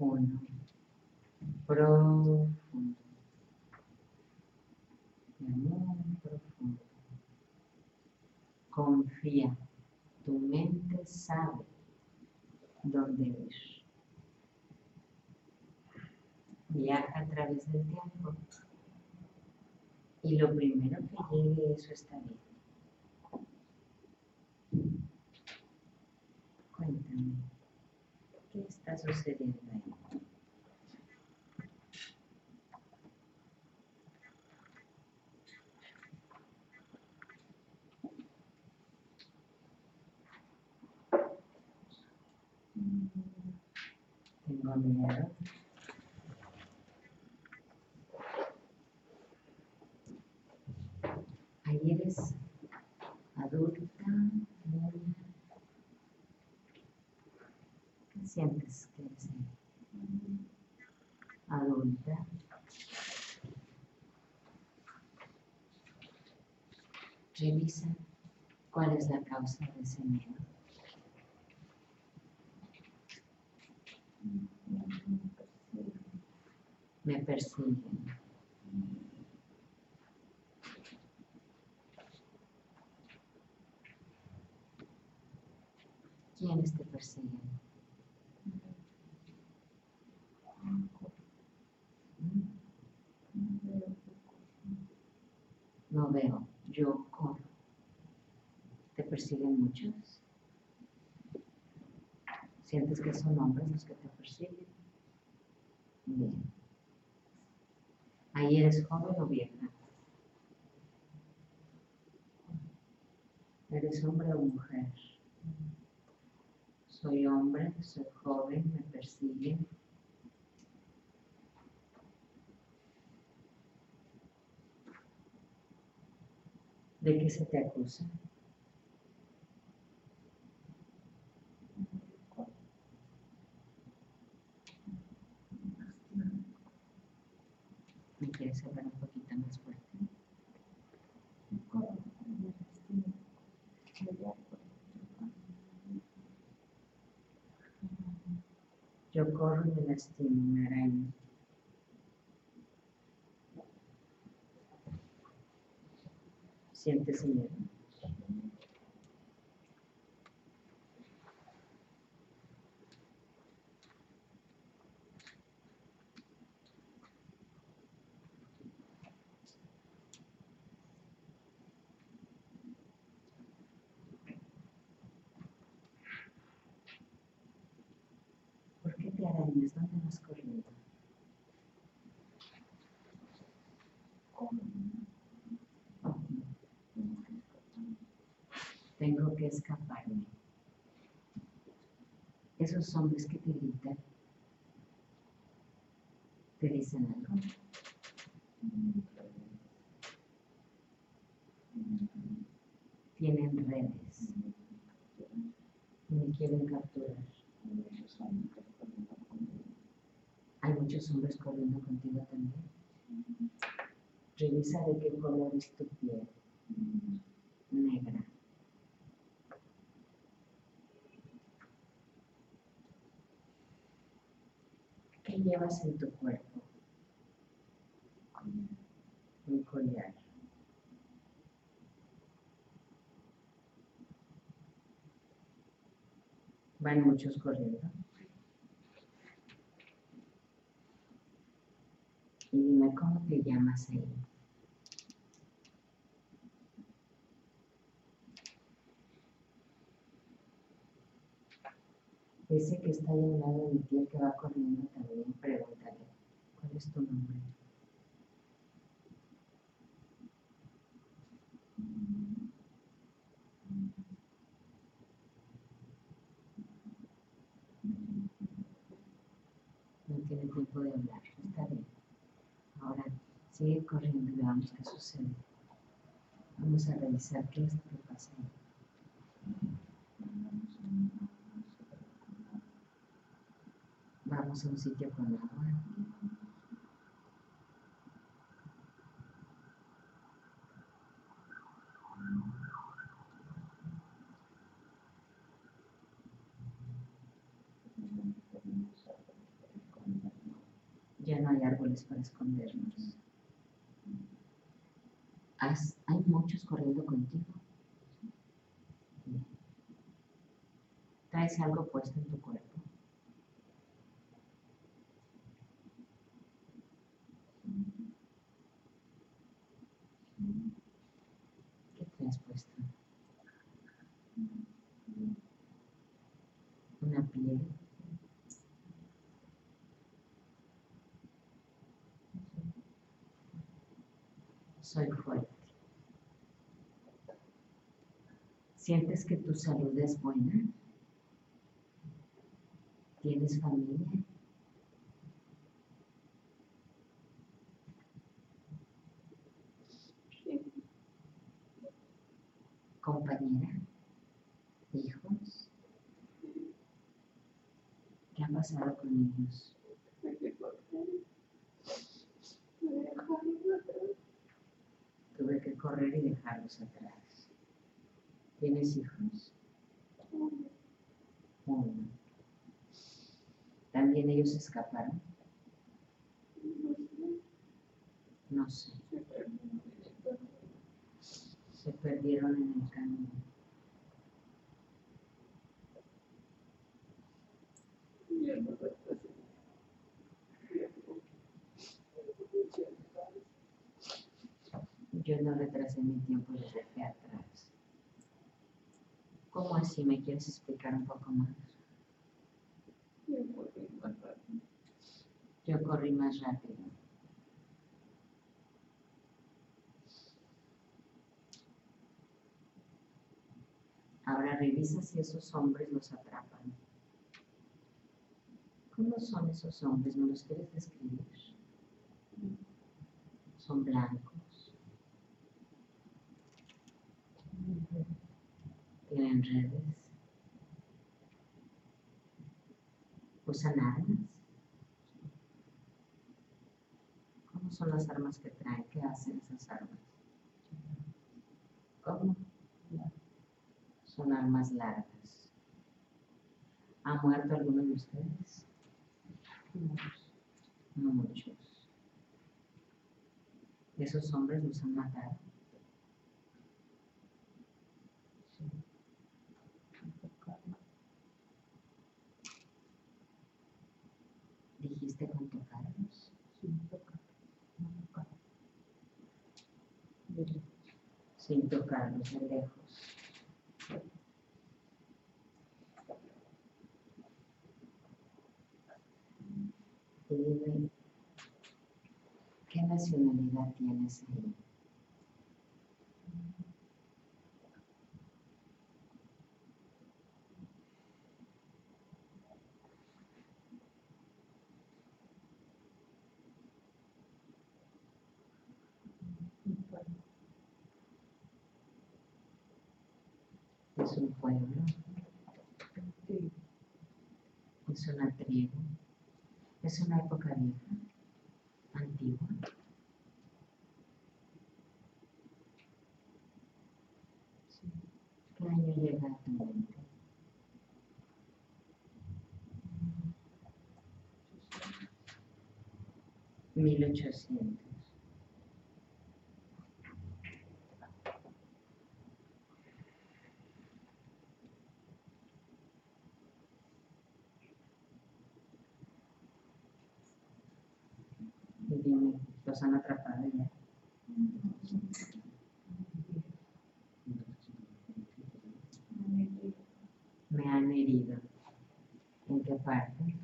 Uno. Profundo. Muy profundo. Confía. Tu mente sabe dónde ir. Viaja a través del tiempo. Y lo primero que llegue, eso está bien. Cuéntame, ¿qué está sucediendo ahí? Tengo miedo. Ahí eres adulta. ¿Qué sientes que eres? Adulta. Revisa cuál es la causa de ese miedo. Me persiguen. ¿Quiénes te persiguen? No veo, yo corro. ¿Te persiguen muchos? ¿Sientes que son hombres los que te persiguen? Bien. ¿Ahí eres joven o vieja? ¿Eres hombre o mujer? Soy hombre, soy joven, me persiguen. ¿De qué se te acusa? ¿Me quieres hablar un poquito más fuerte? Yo lastimo, me araño. ¿Sientes miedo? ¿Por qué te Tengo que escaparme. Esos hombres que te gritan, ¿te dicen algo? Tienen redes y me quieren capturar. Hay muchos hombres corriendo contigo también. Revisa de qué color es tu piel. Negra. ¿Qué llevas en tu cuerpo? Un collar. Van muchos corriendo. Y te llamas ahí. Ese que está ahí al lado de ti, el que va corriendo también, pregúntale, ¿cuál es tu nombre? No tiene tiempo de hablar, está bien. Sigue corriendo y veamos qué sucede. Vamos a revisar qué es lo que pasa. Vamos a un sitio con agua. Ya no hay árboles para escondernos. Has- hay corriendo contigo. ¿Traes algo puesto en tu cuerpo? ¿Qué traes puesto? Una piel. Soy fuerte. ¿Sientes que tu salud es buena? ¿Tienes familia? ¿Compañera? ¿Hijos? ¿Qué ha pasado con ellos? Tuve que correr y dejarlos atrás. ¿Tienes hijos? Uno. ¿También ellos escaparon? No sé. Se perdieron en el camino. Yo no retrasé mi tiempo y los ¿Cómo así? ¿Me quieres explicar un poco más? Yo corrí más rápido. Ahora revisa si esos hombres los atrapan. ¿Cómo son esos hombres? ¿Me los quieres describir? Son blancos. Tienen redes. Usan armas. ¿Cómo son las armas que traen? ¿Qué hacen esas armas? ¿Cómo? Son armas largas. ¿Ha muerto alguno de ustedes? Muchos. ¿Esos hombres los han matado? Sin tocarlos, de lejos. Dime, ¿qué nacionalidad tienes ahí? ¿Es un pueblo? ¿Es una tribu? ¿Es una época vieja? ¿Antigua? ¿Qué año llega a tu mente? Mil ochocientos. Y dime, ¿los han atrapado ya? Me han herido. ¿En qué parte?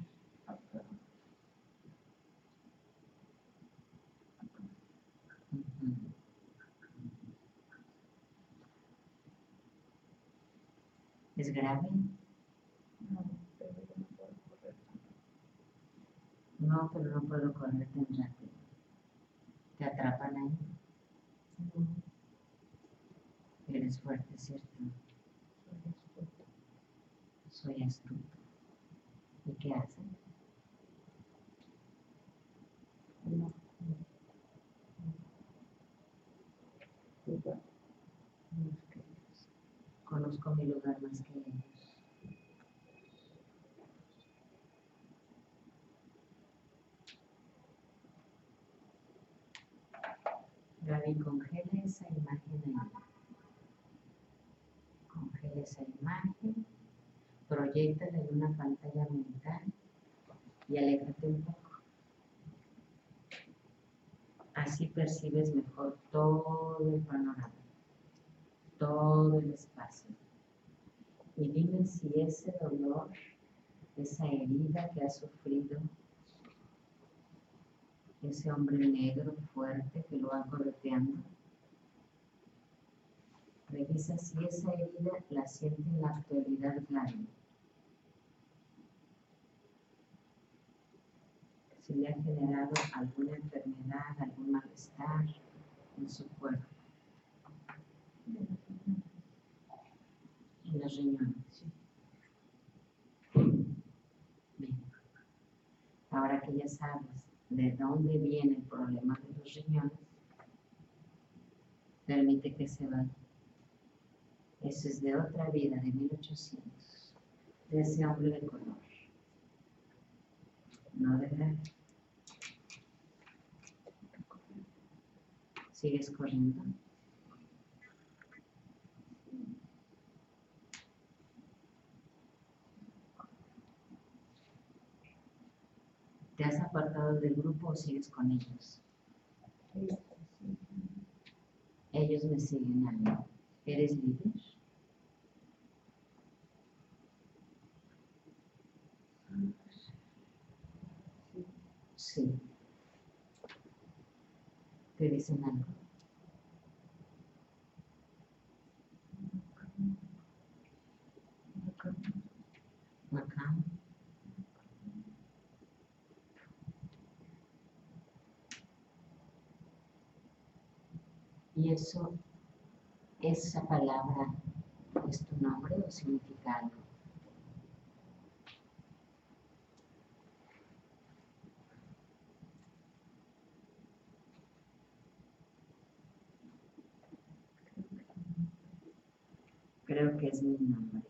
¿Es grave? No, pero no puedo correr tan rápido. ¿Te atrapan ahí? Eres fuerte, ¿cierto? Soy astuto. ¿Y qué hacen? Conozco mi lugar más que ellos. Gaby, congela esa imagen ahí. Congela esa imagen, proyectala en una pantalla mental y aléjate un poco. Así percibes mejor todo el panorama, todo el espacio. Y dime si ese dolor, esa herida que has sufrido, ese hombre negro fuerte que lo va correteando, revisa si esa herida la siente en la actualidad grande. si le ha generado alguna enfermedad, algún malestar en su cuerpo. En los riñones. Bien. Ahora que ya sabes de dónde viene el problema de los riñones, permite que se vaya. Eso es de otra vida, de 1800, de ese hombre de color. No de. ¿Sigues corriendo? ¿Te has apartado del grupo o sigues con ellos? Ellos me siguen a mí. ¿Eres líder? Sí. ¿Te dicen algo? Acá. Y eso, esa palabra, ¿es tu nombre o significa algo? Creo que es mi nombre.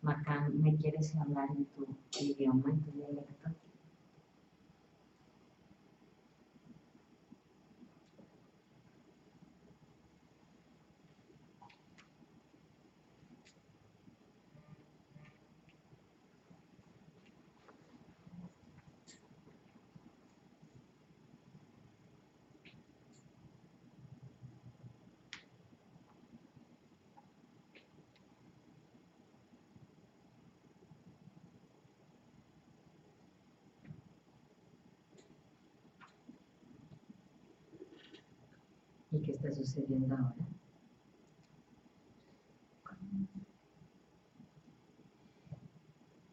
Macán, ¿me quieres hablar en tu idioma, en tu dialecto? ¿Y qué está sucediendo ahora?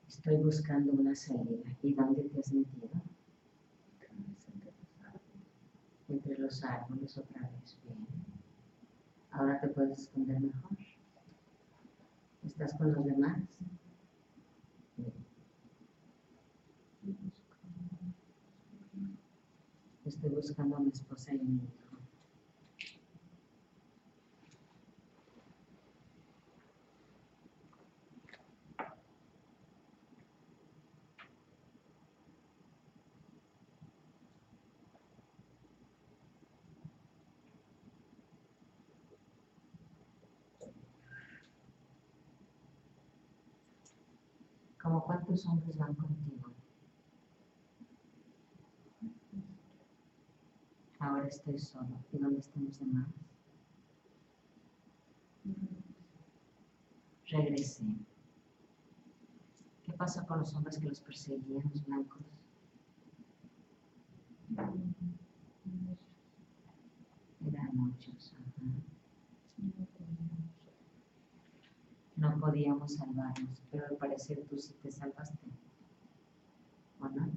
Estoy buscando una salida. ¿Y dónde te has metido? Entre los árboles otra vez. Bien. Ahora te puedes esconder mejor. ¿Estás con los demás? Bien. Estoy buscando a mi esposa y a mi hijo. ¿Como cuántos hombres van contigo? Ahora estoy solo. ¿Y dónde están los demás? Regresé. ¿Qué pasó con los hombres que los perseguían, los blancos? Eran muchos. ajá. No podíamos salvarnos, pero al parecer tú sí te salvaste. ¿O no?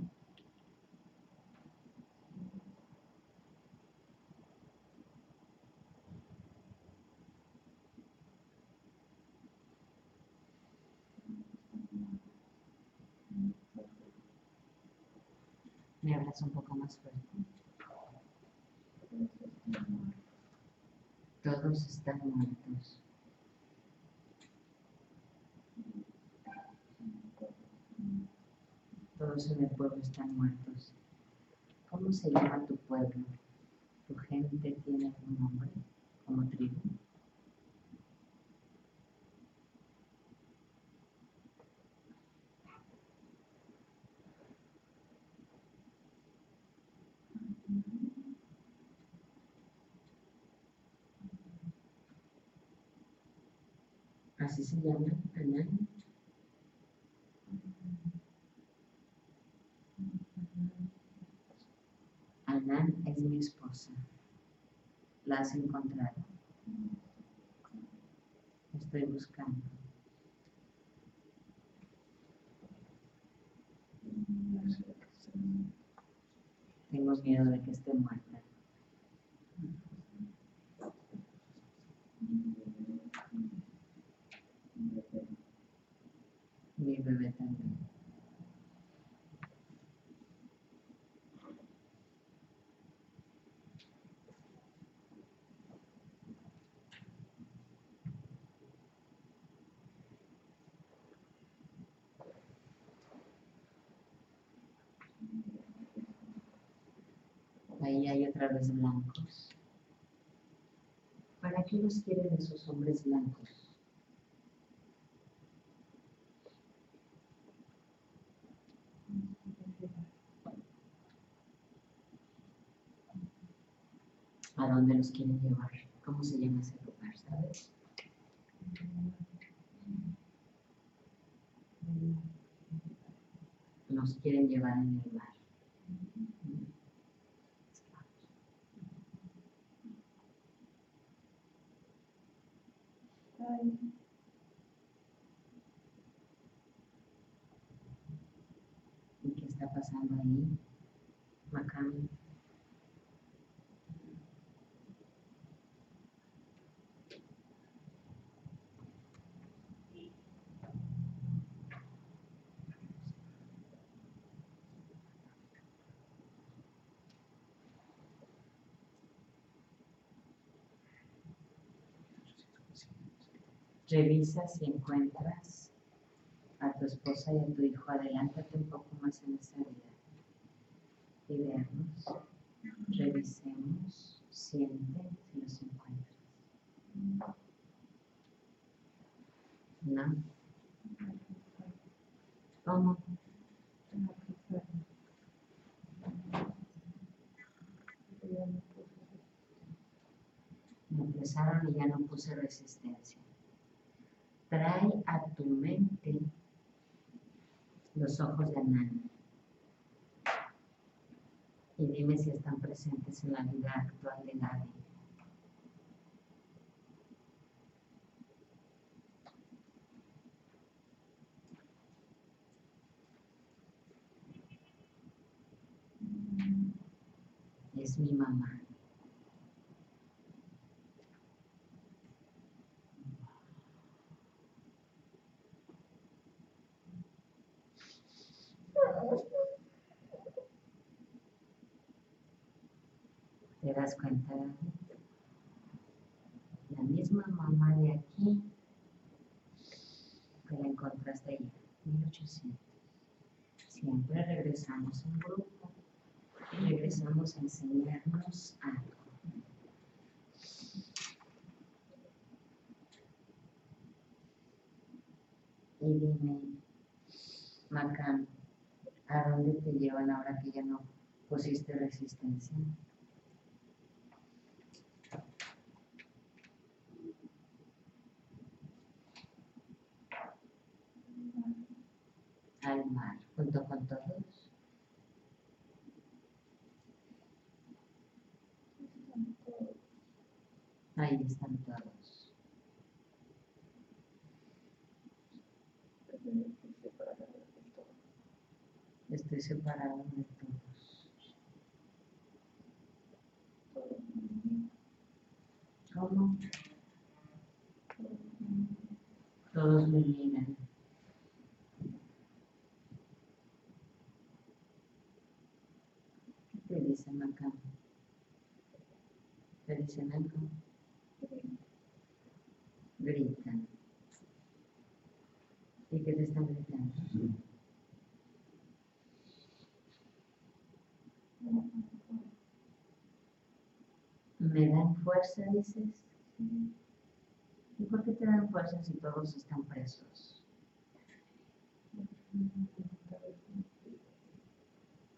¿Me hablas un poco más fuerte? Todos están muertos. Todos en el pueblo están muertos. ¿Cómo se llama tu pueblo? ¿Tu gente tiene algún nombre como tribu? Así se llama. Anán es mi esposa. La has encontrado. Estoy buscando. Tengo miedo de que esté muerta. Mi bebé también. Vez blancos. ¿Para qué los quieren esos hombres blancos? ¿A dónde los quieren llevar? ¿Cómo se llama ese lugar, sabes? Nos quieren llevar en el mar. ¿Y qué está pasando ahí? Macam. Revisa si encuentras a tu esposa y a tu hijo. Adelántate un poco más en esa vida. Y veamos. Revisemos. Siente si los encuentras. No. ¿Cómo? Me empezaron y ya no puse resistencia. Trae a tu mente los ojos de Anán y dime si están presentes en la vida actual de Gaby. Es mi mamá. ¿Te das cuenta? La misma mamá de aquí que la encontraste allá, 1800. Siempre regresamos en grupo y regresamos a enseñarnos algo. Y dime, Macam, ¿a dónde te llevan ahora que ya no pusiste resistencia? al mar junto con todos. Ahí están todos. Estoy separado todos. ¿Cómo? Todos me miran. ¿Qué te dicen acá? ¿Te dicen algo? Gritan. ¿Y qué te están gritando? ¿Me dan fuerza, dices? ¿Y por qué te dan fuerza si todos están presos?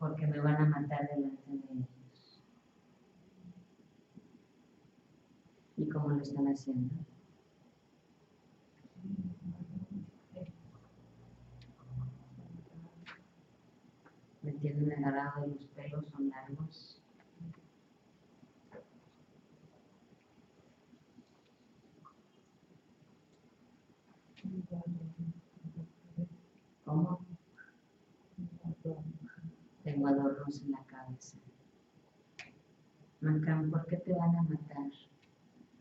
Porque me van a matar de ellos. ¿Y cómo lo están haciendo? Me tienen agarrado de los pelos, son largos. ¿Cómo? Tengo adornos en la cabeza. Macam, ¿por qué te van a matar?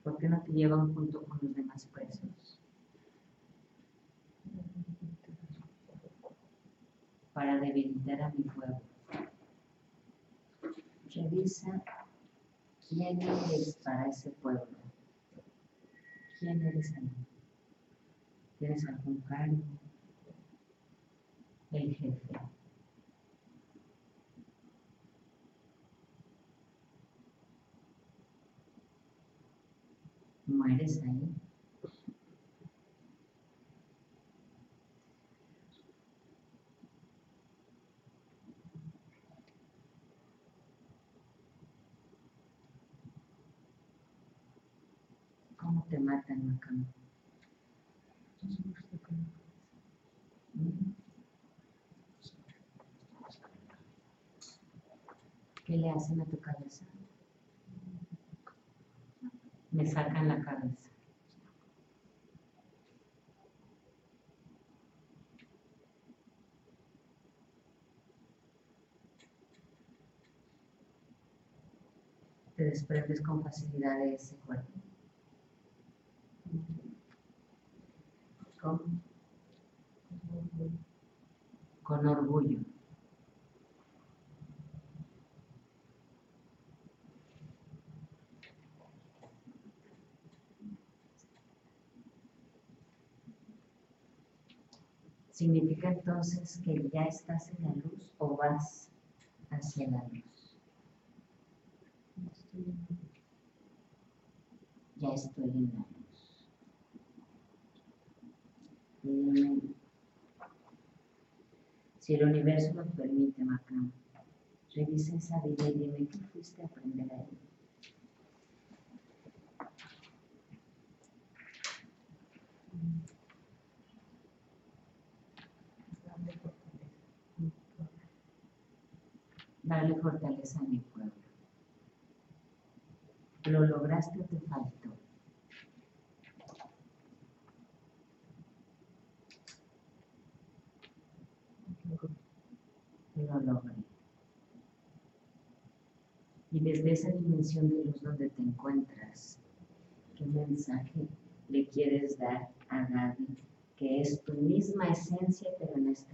¿Por qué no te llevan junto con los demás presos? Para debilitar a mi pueblo. Revisa quién eres para ese pueblo. ¿Quién eres ahí? ¿Tienes algún cargo? El jefe. ¿Mueres ahí? ¿Cómo te matan, Macam? ¿Qué le hacen a tu cabeza? Me sacan la cabeza. Te desprendes con facilidad de ese cuerpo. ¿Cómo? Con orgullo. Significa entonces que ya estás en la luz o vas hacia la luz. Ya estoy en la luz. Y si el universo lo permite, Macam, revisa esa vida y dime qué fuiste a aprender ahí. Darle fortaleza a mi pueblo. ¿Lo lograste o te faltó? Lo logré. Y desde esa dimensión de luz donde te encuentras, ¿qué mensaje le quieres dar a Gaby? Que es tu misma esencia, pero en este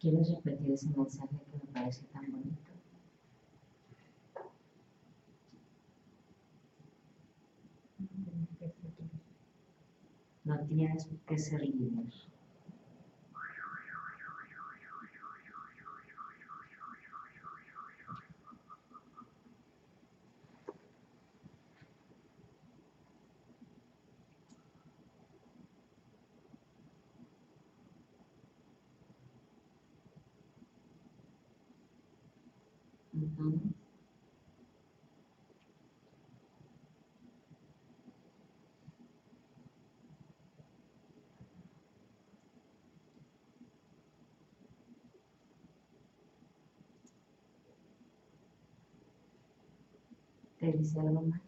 ¿Quieres repetir ese mensaje que me parece tan bonito? No tienes que ser líder. ¿Te dice algo más?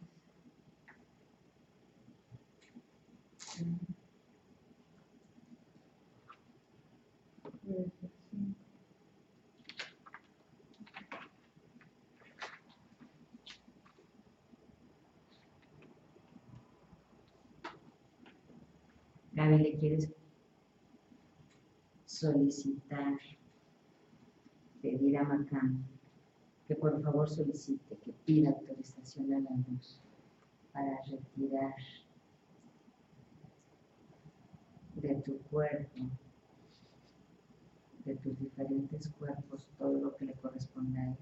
Gaby, ¿le quieres solicitar, pedir a Macam que por favor solicite, que pida autorización a la luz para retirar de tu cuerpo, de tus diferentes cuerpos, todo lo que le corresponda a él.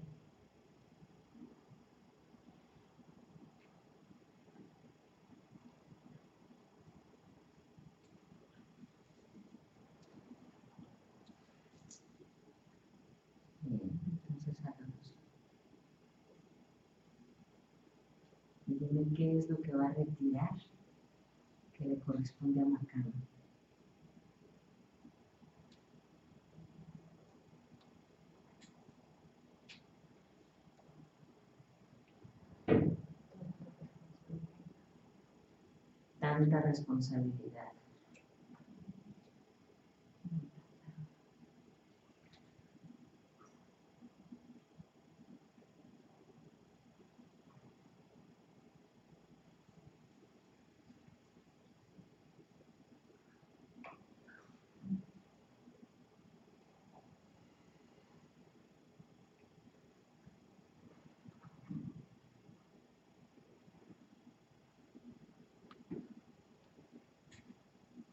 Bien, entonces hagamos. Dime qué es lo que va a retirar que le corresponde a Macano. Tanta responsabilidad.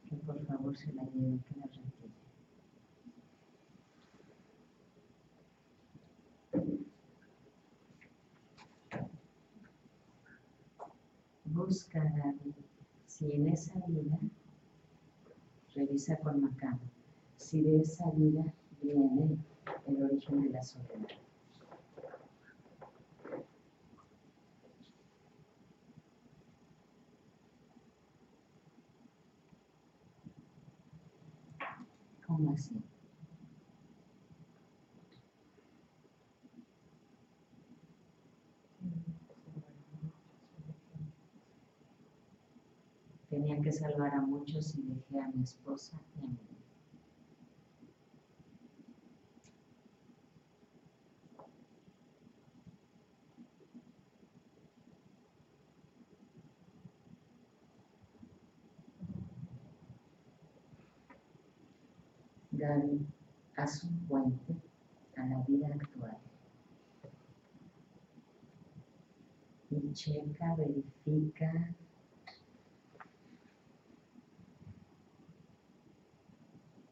que por favor se la lleve, que la retire. Busca, Gaby, si en esa vida, revisa con Macam, si de esa vida viene el origen de la soledad. Tenía que salvar a muchos y dejé a mi esposa y a mi. Gaby, haz un puente a la vida actual. Y checa, verifica.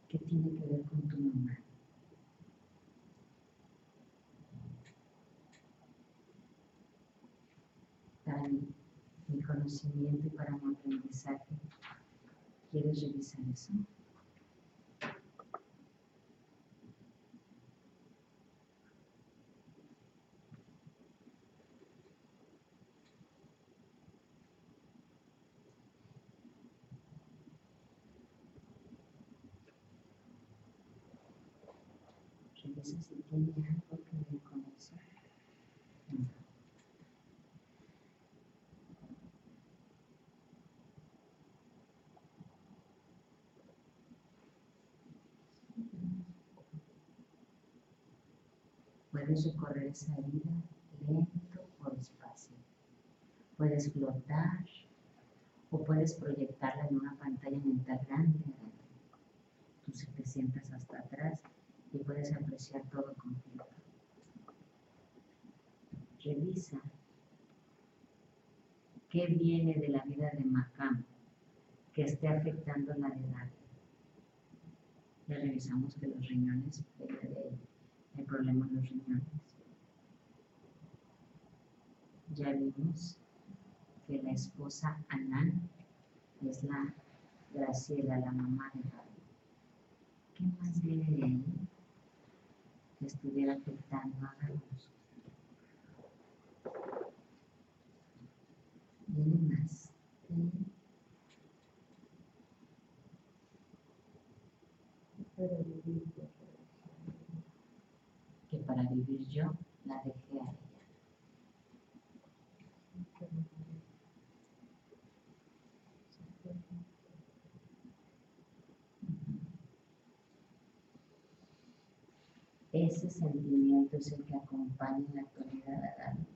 ¿Qué tiene que ver con tu mamá? Para mi, mi conocimiento y para mi aprendizaje, ¿quieres revisar eso? Revisa si tiene algo que ver con eso. No. Puedes recorrer esa vida lento o despacio. Puedes flotar o puedes proyectarla en una pantalla mental grande. Tú si te sientas hasta atrás y puedes apreciar todo completo. Revisa qué viene de la vida de Macam que esté afectando la Gaby. Ya revisamos que los riñones, el problema en los riñones. Ya vimos que la esposa Anán es la Graciela, la mamá de Gaby. ¿Qué más viene de ahí que estuviera afectando a Gaby? Viene más. ¿sí? que para vivir yo la dejé a ella. Ese sentimiento es el que acompaña la actualidad a alma.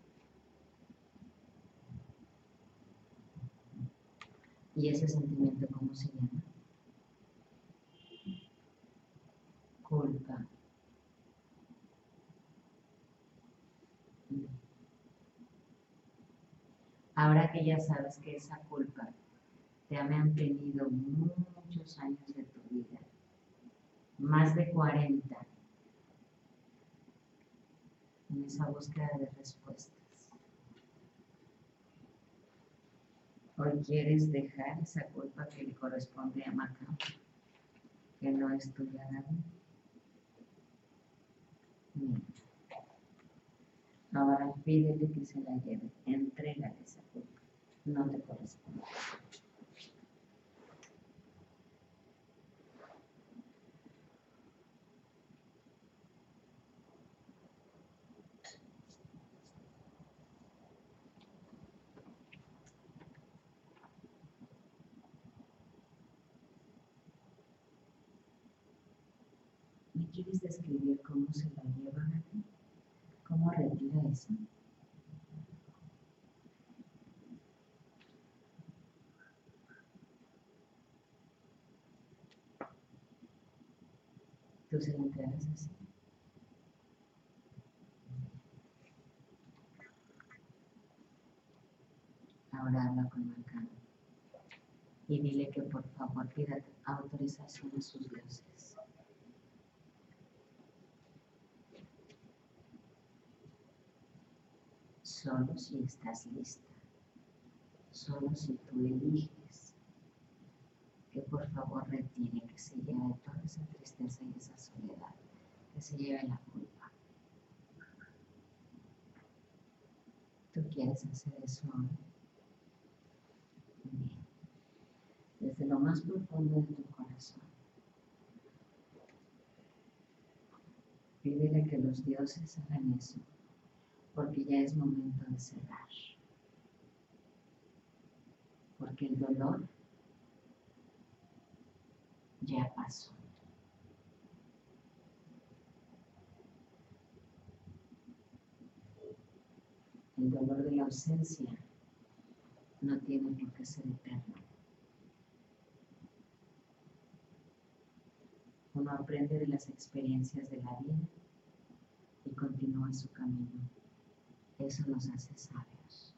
¿Y ese sentimiento cómo se llama? Culpa. Ahora que ya sabes que esa culpa te ha mantenido muchos años de tu vida, más de 40, en esa búsqueda de respuestas. Hoy quieres dejar esa culpa que le corresponde a Macao, que no es tuya, David. Ahora pídele que se la lleve, entrégale esa culpa, no te corresponde. ¿Me quieres describir cómo se la lleva, Gaby? ¿Cómo retira eso? Tú se la entregas así. Ahora habla con Marcano y dile que por favor pida autorización a sus dioses. Solo si estás lista, solo si tú eliges que por favor retire, que se lleve toda esa tristeza y esa soledad, que se lleve la culpa. ¿Tú quieres hacer eso hoy? Bien. Desde lo más profundo de tu corazón. Pídele que los dioses hagan eso, porque ya es momento de cerrar. Porque el dolor ya pasó. El dolor de la ausencia no tiene por qué ser eterno. Uno aprende de las experiencias de la vida y continúa su camino. Eso nos hace sabios.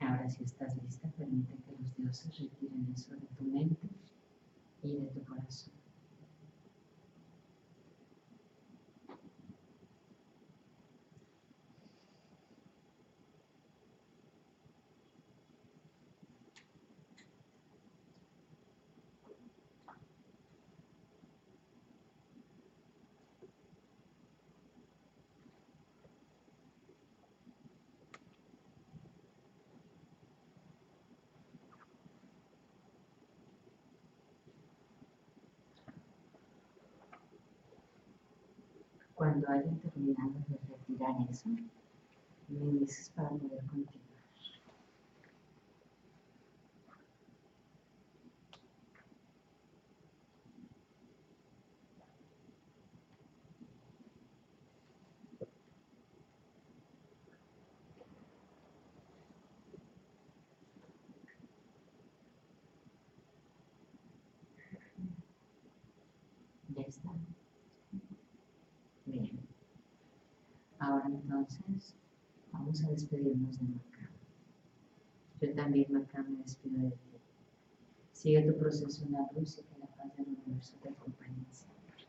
Ahora si estás lista, permite que los dioses retiren eso de tu mente y de tu corazón. Cuando hayan terminado de retirar eso, me dices para poder continuar. Ya está. Bien. Ahora entonces vamos a despedirnos de Macá. Yo también, Macá, me despido de ti. Sigue tu proceso en la luz y que la paz del universo te acompañe siempre.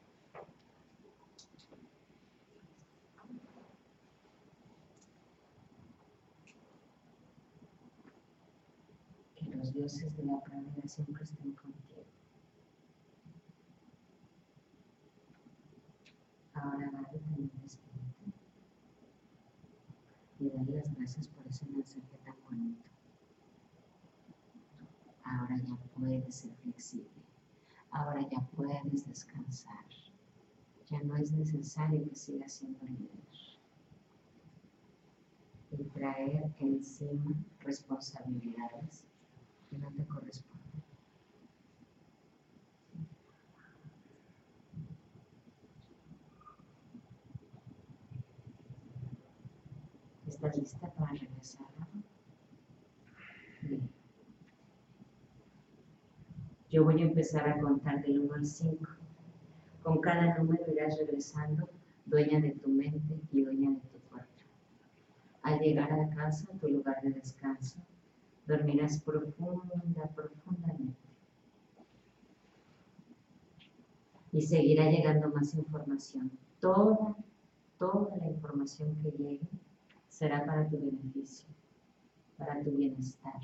Que los dioses de la pradera siempre estén contigo. Ahora Gaby también despídete. Y dale las gracias por ese mensaje tan bonito. Ahora ya puedes ser flexible. Ahora ya puedes descansar. ya no es necesario que siga siendo líder. Y traer encima responsabilidades que no te corresponden. ¿Estás lista para regresar? Bien. Yo voy a empezar a contar del 1 al 5. Con cada número irás regresando, dueña de tu mente y dueña de tu cuerpo. Al llegar a casa, a tu lugar de descanso, dormirás profunda, profundamente. Y seguirá llegando más información. Toda, toda la información que llegue será para tu beneficio, para tu bienestar,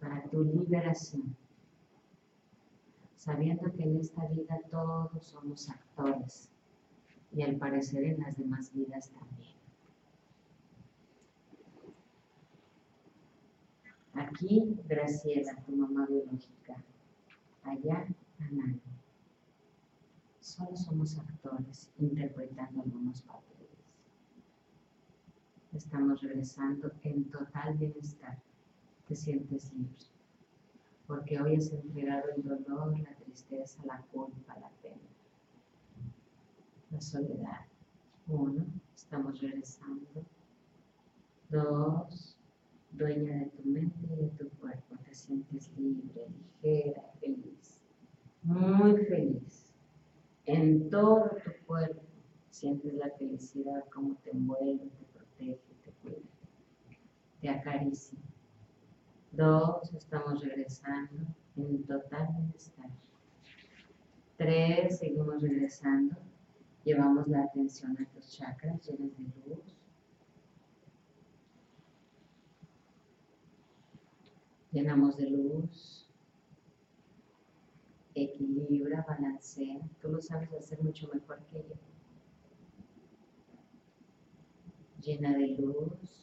para tu liberación sabiendo que en esta vida todos somos actores y al parecer en las demás vidas también. Aquí, Graciela, tu mamá biológica. Allá, Ana. Solo somos actores interpretando algunos papeles. Estamos regresando en total bienestar. Te sientes libre porque hoy has entregado el dolor, la tristeza, la culpa, la pena, la soledad. Uno, estamos regresando. Dos, dueña de tu mente y de tu cuerpo, te sientes libre, ligera, feliz, muy feliz. En todo tu cuerpo sientes la felicidad como te envuelve, te acaricia Dos, estamos regresando en total bienestar. Tres, seguimos regresando. Llevamos la atención a tus chakras llenos de luz. Llenamos de luz. Equilibra, balancea. Tú lo sabes hacer mucho mejor que yo. Llena de luz.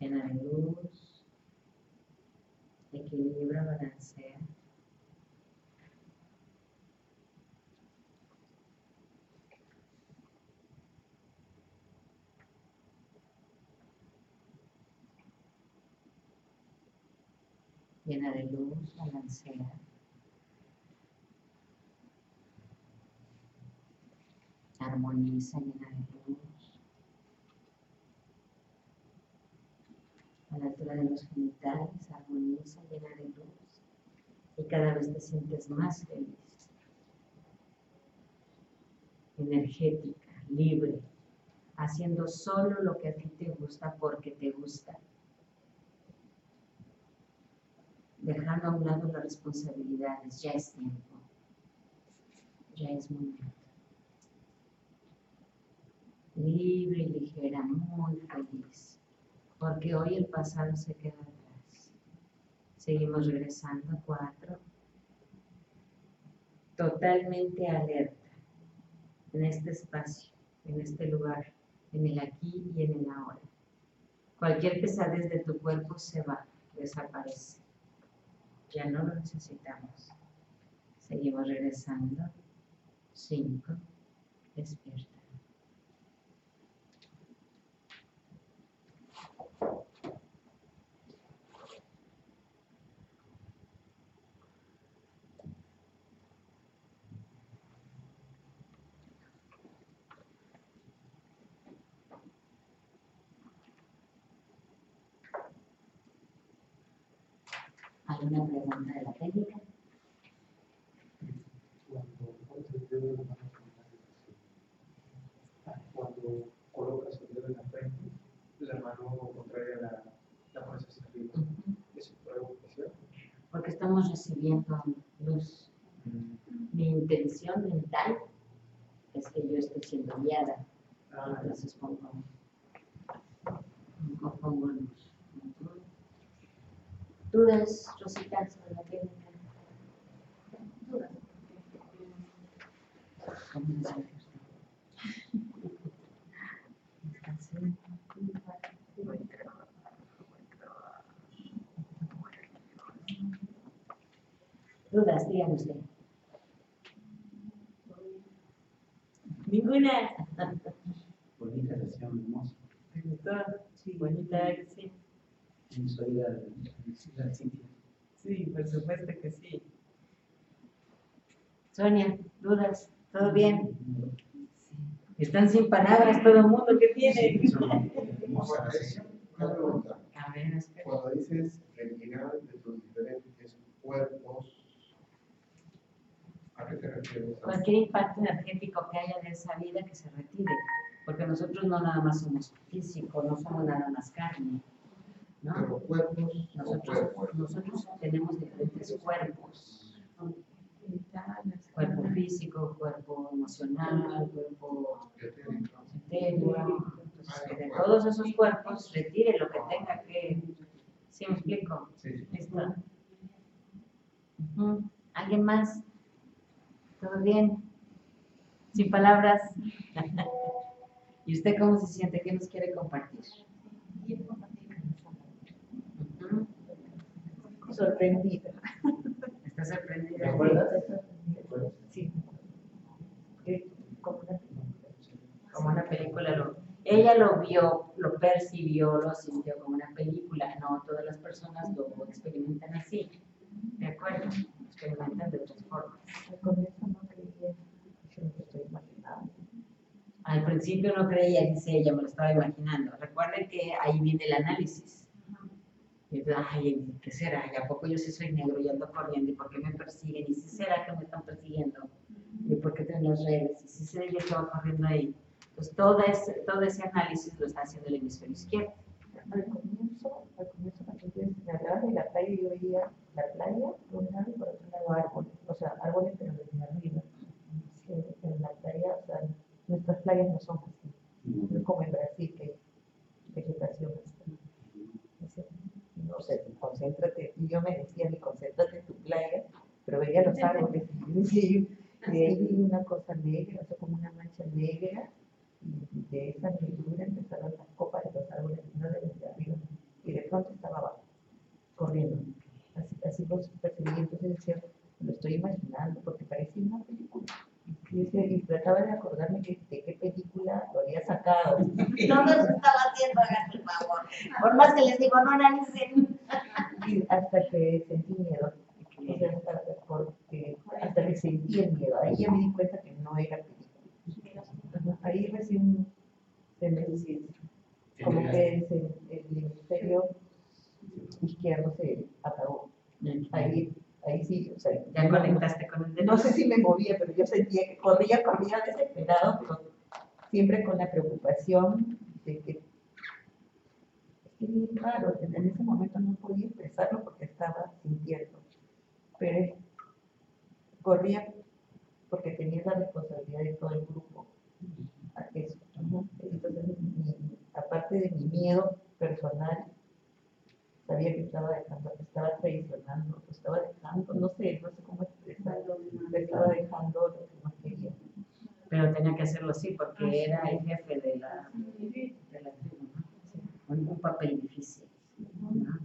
llena de luz, equilibra, balancea. Llena de luz, balancea. Armoniza, llena de luz. a la altura de los genitales, armoniza, llena de luz y cada vez te sientes más feliz, energética, libre, haciendo solo lo que a ti te gusta porque te gusta, dejando a un lado las responsabilidades, ya es tiempo, ya es momento. Libre y ligera, muy feliz porque hoy el pasado se queda atrás. Seguimos regresando, cuatro. Totalmente alerta en este espacio, en este lugar, en el aquí y en el ahora. Cualquier pesadez de tu cuerpo se va, desaparece. Ya no lo necesitamos. Seguimos regresando. Cinco. Despierta. ¿Alguna pregunta de la técnica? Cuando colocas el dedo en la frente, la mano contraria a la, la hacia arriba. ¿Es por algo especial? Porque estamos recibiendo luz. Mi intención mental es que yo esté siendo guiada. Ah, Entonces pongo, pongo luz dudas, Rosita, sobre la técnica. Dudas. Dudas, díganos usted. Ninguna. Bonita hermosa. Sí, bonita, sí. Sensualidad, la Cintia. Sí, por supuesto que sí. Sonia, dudas, ¿todo bien? Están sin palabras todo el mundo, ¿qué tiene? Una pregunta. A ver, espera. Cuando dices retirar de tus diferentes cuerpos, ¿a qué te refieres? Cualquier impacto energético que haya en esa vida que se retire, porque nosotros no nada más somos físico, no somos nada más carne, ¿no? Pero cuerpos Nosotros, cuerpos. nosotros tenemos diferentes cuerpos. Cuerpo físico, cuerpo emocional, cuerpo etéreo. Entonces, que de todos esos cuerpos retire lo que tenga que... ¿Sí me explico? Sí. ¿Alguien más? ¿Todo bien? ¿Sin palabras? ¿Y usted cómo se siente? ¿Qué nos quiere compartir? Sorprendida. ¿Está ¿Te sorprendida? ¿Te acuerdas? Sí. Como una Como una película. Lo, ella lo vio, lo percibió, lo sintió como una película. No todas las personas lo experimentan así. ¿De acuerdo? Experimentan de otras formas. con eso no creía, yo me lo estoy imaginando. Al principio no creía, dice ella, me lo estaba imaginando. Recuerden que ahí viene el análisis. Y ay, ¿qué será? ¿Y a poco yo sí soy negro y ando corriendo? ¿Y por qué me persiguen? ¿Y si será que me están persiguiendo? ¿Y por qué tengo las redes? ¿Y si será yo estaba corriendo ahí? Entonces, todo ese, todo ese análisis lo está haciendo el hemisferio izquierdo. Al comienzo, al comienzo cuando me hablaban de la playa, yo veía la playa por un lado y por otro lado árboles, o sea, árboles pero desde arriba. En la playa, o sea, nuestras playas no son así, no es como en Brasil que hay vegetación así. Dice, No sé, concéntrate, y yo me decía, mi concéntrate en tu playa, pero veía los árboles y de ahí vi una cosa negra, o sea, como una mancha negra, y de esa negrura empezaron las copas de los árboles, no desde arriba, y de pronto estaba abajo, corriendo. Así, así los percibí, entonces decía, lo estoy imaginando, porque parecía una película. Y, trataba de acordarme que, de qué película lo había sacado. No nos estaba haciendo, hagan el favor. Por más que les digo, no analicen. Hasta que sentí miedo. O sea, hasta, porque, hasta que sentí el miedo. Ahí ya me di cuenta que no era. Ajá, Ahí recién se me como que se- el hemisferio izquierdo se apagó. Ahí, ahí sí, o sea, Ya conectaste con el de no sé si me movía, pero yo sentía que corría, corría desesperado, pero siempre con la preocupación de que es que bien raro, en ese momento no podía expresarlo porque estaba sintiendo, pero corría porque tenía la responsabilidad de todo el grupo. a eso. Entonces, mi- aparte de mi miedo personal, sabía que estaba dejando, estaba traicionando, estaba dejando, no sé, no sé cómo expresarlo, estaba dejando lo que no quería. Pero tenía que hacerlo así porque era el jefe de la, de la tribu, ¿no? Un, un papel difícil. ¿no?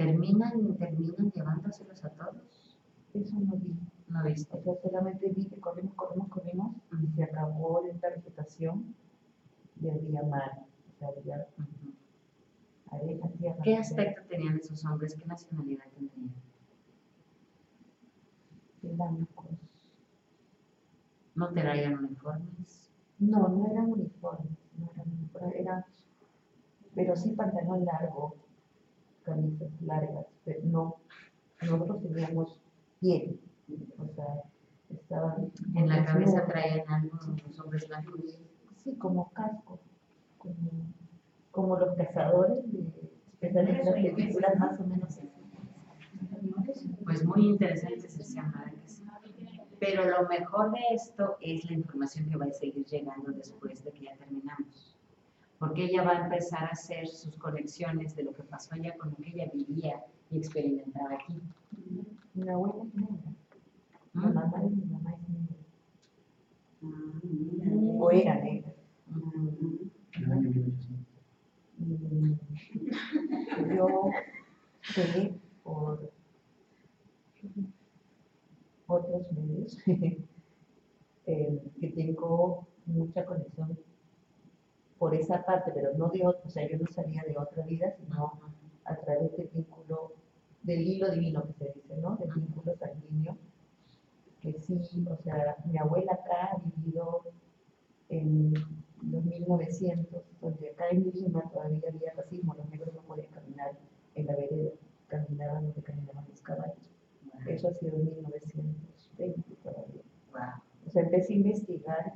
¿Terminan, ¿Terminan llevándoselos a todos? Eso no vi. ¿No viste? O sea, solamente vi que corrimos, corrimos, corrimos, y se acabó la vegetación y había mar, o sea, había. ¿Qué aspecto tenían esos hombres? ¿Qué nacionalidad tendrían? Blancos. ¿No traían uniformes? No, no eran uniformes, no eran uniformes, eran, pero sí pantalón largo, camisas largas, pero no, nosotros teníamos piel, o sea, estaban... En la cabeza desnudos. traían algo los hombres blancos. Sí, como casco, como, como los cazadores de, en las películas más o menos así. Pues muy interesante sesión, ¿verdad que sí? Pero lo mejor de esto es la información que va a seguir llegando después de que ya terminamos. Porque ella va a empezar a hacer sus conexiones de lo que pasó allá con lo que ella vivía y experimentaba aquí. Mi abuela es negra, la ¿Mm? mamá de mi mamá es negra, o era negra. Mm. Año 1800. Y yo sé por, otros medios, eh, que tengo mucha conexión por esa parte, pero no de otra, o sea, yo no salía de otra vida, sino a través del vínculo, del hilo divino que se dice, ¿no? Del vínculo sanguíneo, que sí, o sea, mi abuela acá ha vivido en los 1900, donde acá en Lima todavía había racismo, los negros no podían caminar en la vereda, caminaban donde caminaban los caballos. Eso ha sido en 1920 todavía. Wow. O sea, empecé a investigar.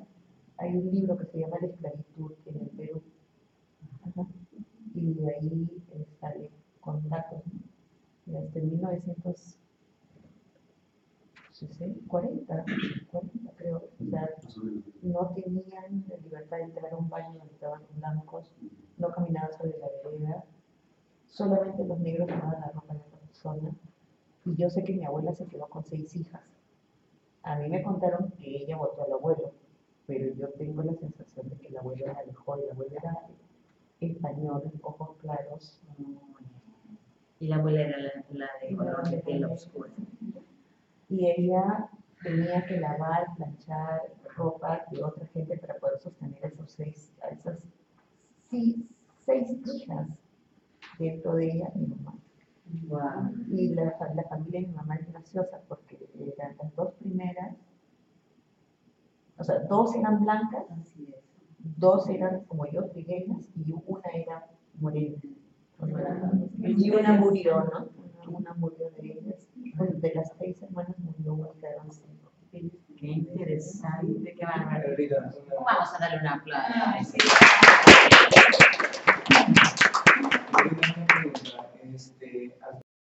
Hay un libro que se llama La esclavitud en el Perú. Ajá. Y de ahí eh, sale con datos. Y hasta 1940, 40 creo. O sea, Más o menos. no tenían la libertad de entrar a un baño donde estaban los blancos, no caminaban sobre la vereda, solamente los negros tomaban la ropa de otra persona. Y yo sé que mi abuela se quedó con seis hijas. A mí me contaron que ella votó al abuelo, pero yo tengo la sensación de que el abuelo la alejó, el abuelo era español, ojos claros. Y la abuela era la, la de la color de piel oscura. Y ella tenía que lavar, planchar ropa de otra gente para poder sostener a esos seis, a esas sí, seis hijas dentro de ella, mi mamá. Wow. Y la, la familia de mi mamá es graciosa porque eran las dos primeras, o sea, dos eran blancas, dos eran como yo, trigueñas, y una era morena. Y una murió, ¿no? Una, murió de ellas. Bueno, de las seis hermanas murió una quedaron cinco. Qué interesante, qué barbaridad. Vamos a darle un aplauso. Este,